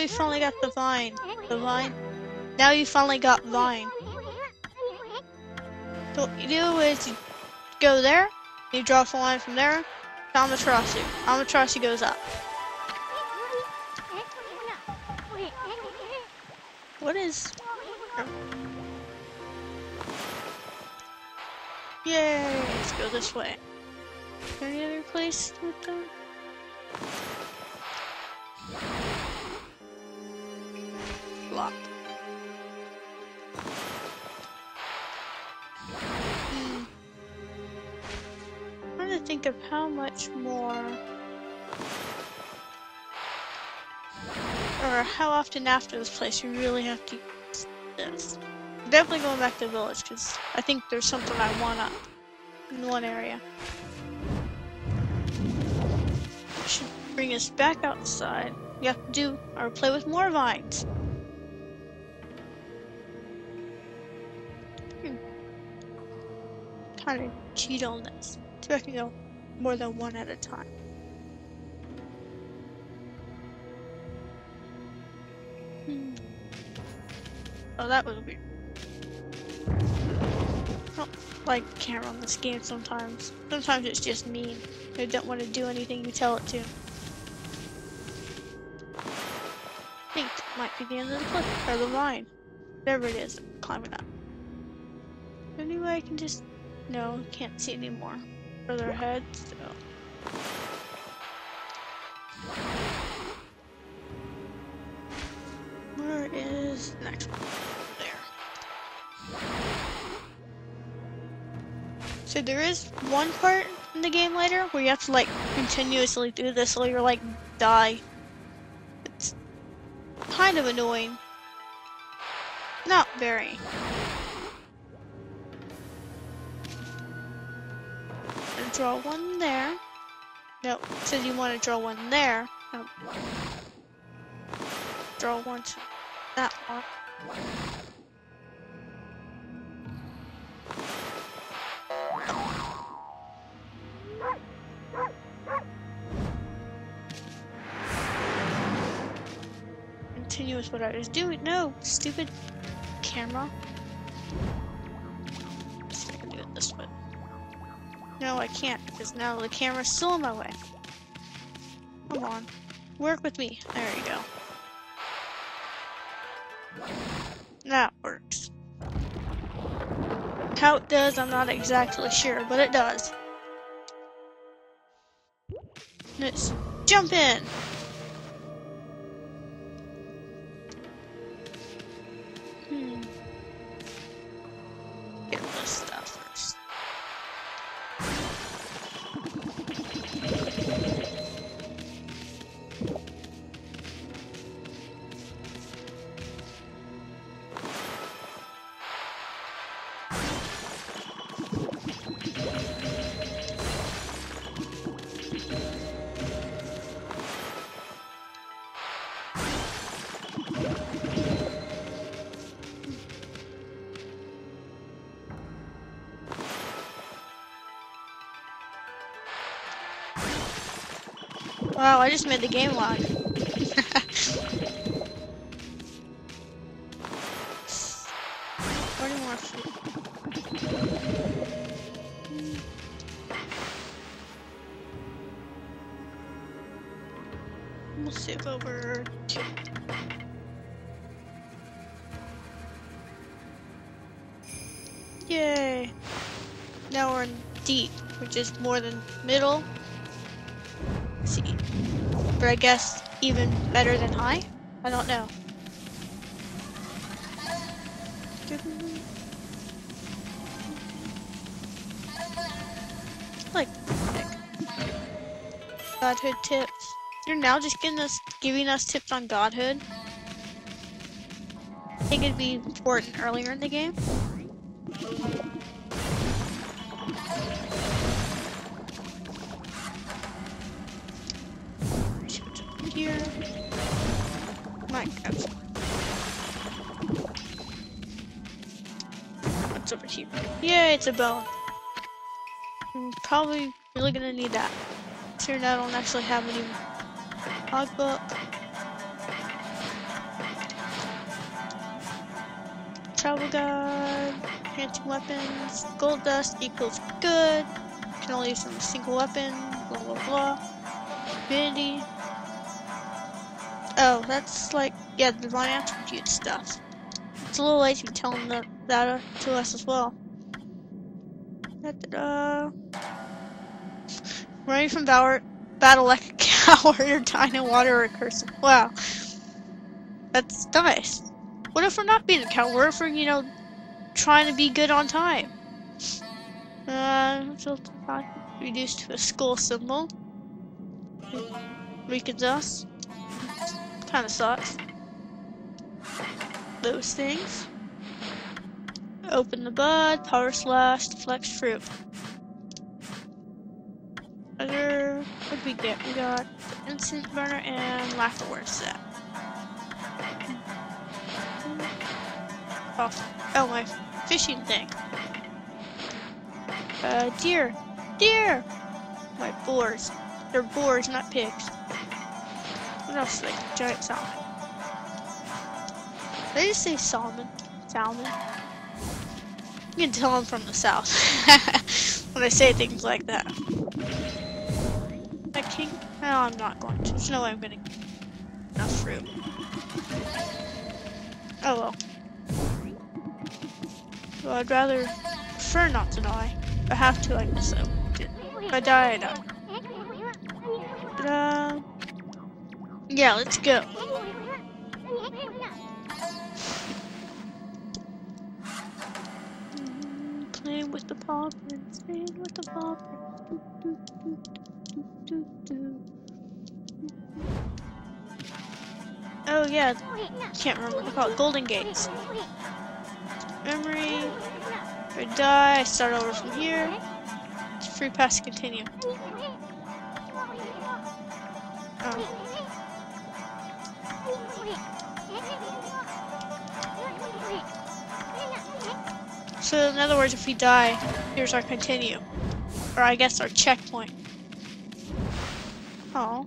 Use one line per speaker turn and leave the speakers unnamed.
you finally got the vine. The vine. Now you finally got vine. So what you do is you go there, you draw a line from there, to Amaterasu. Amaterasu goes up. What is... Yay! Let's go this way. Any other place with them? I'm trying to think of how much more or how often after this place you really have to use this. Definitely going back to the village because I think there's something I want up in one area. Should bring us back outside. You have to do or play with more vines. Kind of cheat on this. So I can go more than one at a time. Hmm. Oh, that was weird. I don't like camera on this game sometimes. Sometimes it's just mean. They don't want to do anything you tell it to. I think it might be the end of the cliff, or the vine. Whatever it is, climbing up. Anyway, I can just... No, can't see anymore. Further ahead, so... Where is the next one? There. So there is one part in the game later where you have to like continuously do this or you're like die. It's kind of annoying. Not very. Draw one there. No, it says you want to draw one there. No. Draw one to that one. Continue with what I was doing. No, stupid camera. Can do it this way. No, I can't because now the camera's still in my way. Come on, work with me. There you go. That works. How it does, I'm not exactly sure, but it does. Let's jump in. Wow, I just made the game lag. Forty more. We'll over. Yay! Now we're in deep, which is more than middle. See. Or I guess even better than high? I don't know. Like. Godhood tips. You're now just us giving us tips on godhood. I think it'd be important earlier in the game. it's a bow. I'm probably really gonna need that. Soon I don't actually have any logbook. Travel guide, enhancing weapons, gold dust equals good. Can only use some single weapon, blah blah blah. Vanity. Oh, that's like, yeah, the divine attribute stuff. It's a little late to be telling that to us as well. Da, da, da. Running from battle, battle like a coward or dying in water or curse. Wow. That's nice. What if we're not being a coward? What if we're, you know, trying to be good on time? Uh, reduced to a skull symbol. Weakens us. Kinda sucks. Those things. Open the bud, power slash, deflect fruit. Other, what did we get? We got the incense burner and lacquerware set. Oh, oh my fishing thing. Uh, deer, deer! My boars. They're boars, not pigs. What else? Like giant salmon. I just say salmon? Salmon. You can tell I'm from the south when I say things like that. King? No, I'm not going to. There's no way I'm getting enough fruit. Oh well. Well, I'd rather prefer not to die. I have to, I guess so. If I die, I die. But, uh, yeah, let's go. The with the poppins. Do, do, do, oh yeah, can't remember what they call it. Golden Gates. Memory. If I die, I start over from here. It's free pass to continue. Oh. So in other words, if we die, here's our continue. Or I guess our checkpoint. Oh.